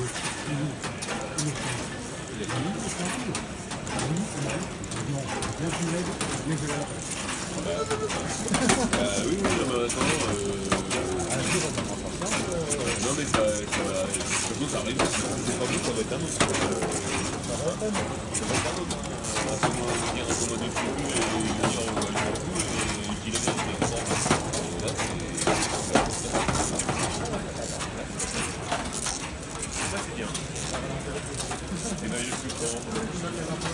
Ah oui, oui, non, euh... Ça, arrive, c'est pas ça va être un autre. Ça va. ça c'est bien. Ben,